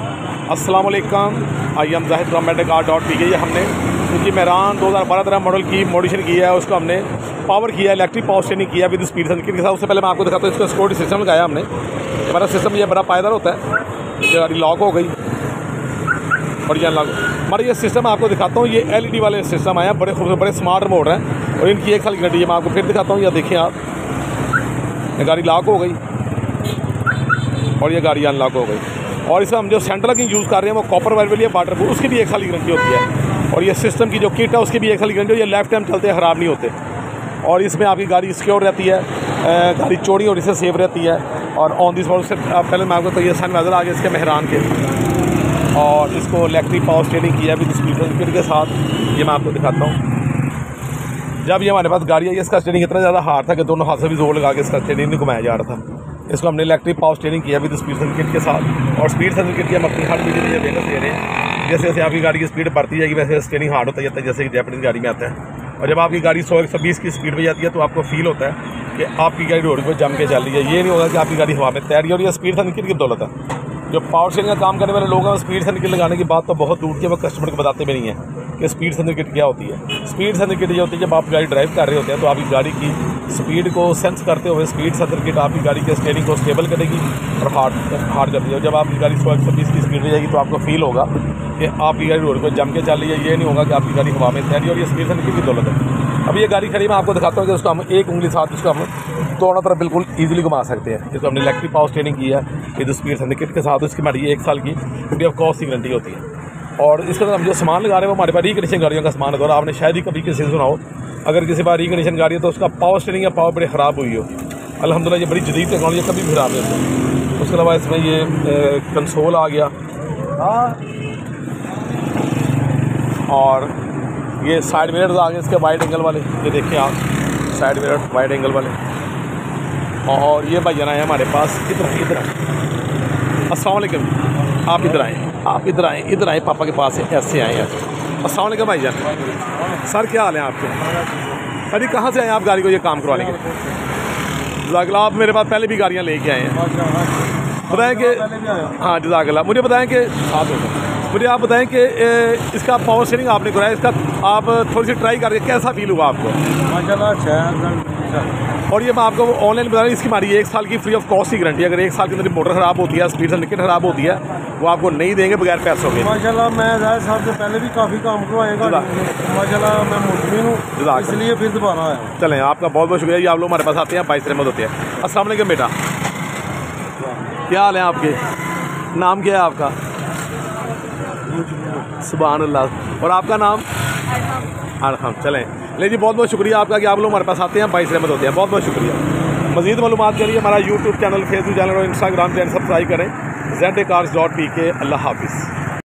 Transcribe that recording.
वालेकुम I am Zahid from medic dot P K. ये हमने, क्योंकि मेहरान दो हज़ार बारह तेरह मॉडल की मॉडिशन किया है, उसको हमने पावर किया, इलेक्ट्रिक पावर स्टेनिंग किया, विद स्पीड सर्किट के साथ उससे पहले मैं आपको दिखाता हूँ, इसका सिक्योरिटी सिस्टम लगाया हमने। हमारा सिस्टम ये बड़ा पायदार होता है गाड़ी लॉक हो गई। और ये लॉक हमारा ये सिस्टम आपको दिखाता हूँ, ये एलईडी वाले सिस्टम आए हैं बड़े खूबसूरत, बड़े स्मार्ट मोड हैं, और इनकी एक साल की गाड़ी है, मैं आपको फिर दिखाता हूँ, या देखिए आप। गाड़ी लॉक हो गई, और ये गाड़ी अनलॉक हो गई। और इसमें हम जो सेंटर लॉकिंग यूज़ कर रहे हैं, वो कॉपर वायर वाली है वाटर प्रूफ उसकी भी एक साल की गारंटी होती है। और ये सिस्टम की जो किट है, उसकी भी एक साल की गारंटी ये लेफ़्ट टाइम चलते ख़राब नहीं होते। और इसमें आपकी गाड़ी सिक्योर रहती है गाड़ी चौड़ी और इससे सेफ़ रहती है। और ऑन दिस स्पॉट से पहले मैं आपको तो ये सन नज़र आ गया इसके मेहरान के। और इसको इलेक्ट्रिक पावर स्टेडिंग किया विद स्पीड के साथ। ये मैं आपको दिखाता हूँ। जब ये हमारे पास गाड़ी आई, इसका स्टेडिंग इतना ज़्यादा हार्ड था कि दोनों हाथ से भी ज़ोर लगा के इसका स्टेडिंग नहीं घुमाया जा रहा था। इसको हमने इलेक्ट्रिक पावर स्टेयरिंग किया विद स्पीड सर्टिफिकेट के साथ। और स्पीड सर्टिफिकेट की हम अपनी हर वीडियो में बेनस दे रहे हैं। जैसे जैसे आपकी गाड़ी की स्पीड बढ़ती जाएगी, वैसे स्टेयरिंग हार्ड होता जाता है, जैसे कि जैपनीज गाड़ी में आता है। और जब आपकी गाड़ी सौ एक सौ बीस की स्पीड पर जाती है तो आपको फील होता है कि आपकी गाड़ी रोड पर जम के चल रही है। ये नहीं होगा कि आपकी गाड़ी हवा में तैयारी और ये स्पीड सर्टिफिकेट की दौलत है। जो पावर स्टेरिंग का काम करने वाले लोग हैं स्पीड सर्टिफिकेट लगाने की बात तो बहुत दूर की वो कस्टमर को बताते भी नहीं है। कि स्पीड सर्टिफिकेट क्या होती है? स्पीड सर्टिफिकेट ये होती है जब आप गाड़ी ड्राइव कर रहे होते हैं तो आपकी गाड़ी की स्पीड को सेंस करते हुए स्पीड सर्टिफिकेट आपकी गाड़ी के स्टेयरिंग को स्टेबल करेगी और हार्ड हार्ड करती है। जब आपकी गाड़ी सौ एक सौ बीस की स्पीड में जाएगी तो आपको फील होगा कि आपकी गाड़ी रोड पर जम के चल रही है। ये नहीं होगा कि आपकी गाड़ी हवा में तैयारी और ये स्पीड सर्टिफिकेट की दौलत है। अब ये गाड़ी खड़ी मैं आपको दिखाता हूँ कि उसको हम एक उंगली साथ उसको हम दोनों तरफ़ बिल्कुल ईजिली घुमा सकते हैं। इसको हमने इलेक्ट्रिक पावर स्टेनिंग की है विद स्पीड सर्टिफिकेट के साथ उसकी हमारी एक साल की फ्री ऑफ़ कॉस्ट की गारंटी होती है। और इसके अंदर हम जो सामान लगा रहे हैं, वो हमारे पास रिकंडीशन गाड़ियों का सामान है। आपने शायद ही कभी किसी से सुना हो। अगर किसी बार रिकंडीशन गाड़ी है तो उसका पावर स्टेरिंग या पावर बड़ी ख़राब हुई हो। अलहमदिल्ला ये बड़ी जदीद टेक्नोलॉजी कभी भी ख़राब नहीं उसके अलावा इसमें ये कंसोल आ गया। और ये साइड मिरर्स आ गए इसके वाइड एंगल वाले। ये देखिए आप साइड मिरर वाइड एंगल वाले। और ये भाई जना है हमारे पास, इधर अस्सलाम वालेकुम आप इधर आए, आप इधर आए इधर आए, पापा के पास ऐसे आए अस्सलाम वालेकुम भाई जान। सर, क्या हाल है आपके? अभी कहाँ से आए आप गाड़ी को ये काम करवाने के लिए? आप मेरे पास पहले भी गाड़ियाँ लेके आए हैं। बताएँ कि हाँ जजाकला मुझे बताएँ कि मुझे आप बताएँ कि इसका पावर शेयरिंग आपने कराया, इसका आप थोड़ी सी ट्राई करके कैसा फील हुआ आपको? और ये मैं आपको ऑनलाइन बता रहा हूँ इसकी हमारी एक साल की फ्री ऑफ़ कॉस्ट की गारंटी अगर एक साल के अंदर मोटर ख़राब होती है स्पीड सर्टिफिकेट ख़राब होती है वो आपको नहीं देंगे बगैर पैसों के। माशाल्लाह मैं ज़ाहिर साहब से पहले भी काफ़ी काम करवाएगा माशाल्लाह मैं मुतमिन हूँ इसलिए फिर दोबारा आया चलें आपका बहुत बहुत शुक्रिया। ये आप लोग हमारे पास आते हैं बाईस रहमत होते हैं। असल बेटा। क्या हाल है आपके? नाम क्या है आपका? सुबह अल्लाह। और आपका नाम? अरहम चलें। ले जी बहुत बहुत शुक्रिया आपका कि आप लोग हमारे पास आते हैं, बाईस रहमत होते हैं। बहुत बहुत शुक्रिया। मजीद मालूम के लिए हमारा यूट्यूब चैनल फेसबुक चैनल और इंस्टाग्राम चैनल सब्सक्राइब करें। Z cars dot P K अल्लाह हाफिज़।